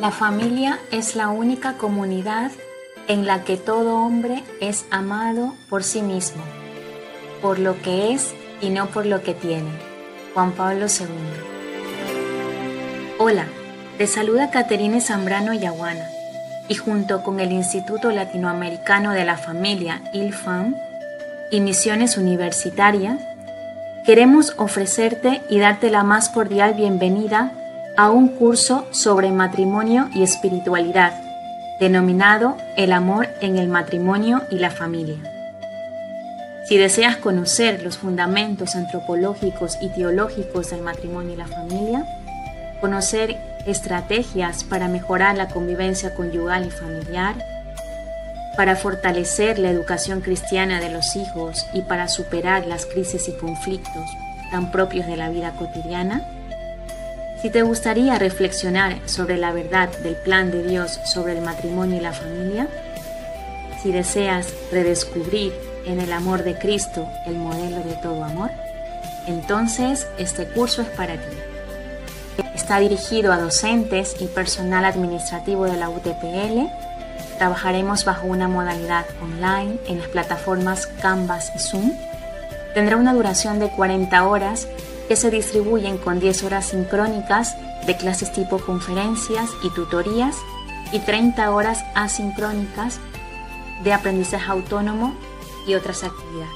La familia es la única comunidad en la que todo hombre es amado por sí mismo, por lo que es y no por lo que tiene. Juan Pablo II. Hola, te saluda Caterine Zambrano Yaguana y junto con el Instituto Latinoamericano de la Familia ILFAM y Misiones Universitarias, queremos ofrecerte y darte la más cordial bienvenida a un curso sobre matrimonio y espiritualidad, denominado El amor en el matrimonio y la familia. Si deseas conocer los fundamentos antropológicos y teológicos del matrimonio y la familia, conocer estrategias para mejorar la convivencia conyugal y familiar, para fortalecer la educación cristiana de los hijos y para superar las crisis y conflictos tan propios de la vida cotidiana, si te gustaría reflexionar sobre la verdad del plan de Dios sobre el matrimonio y la familia, si deseas redescubrir en el amor de Cristo el modelo de todo amor, entonces este curso es para ti. Está dirigido a docentes y personal administrativo de la UTPL. Trabajaremos bajo una modalidad online en las plataformas Canvas y Zoom. Tendrá una duración de 40 horas que se distribuyen con 10 horas sincrónicas de clases tipo conferencias y tutorías y 30 horas asincrónicas de aprendizaje autónomo y otras actividades.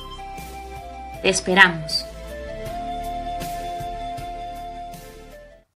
Esperamos.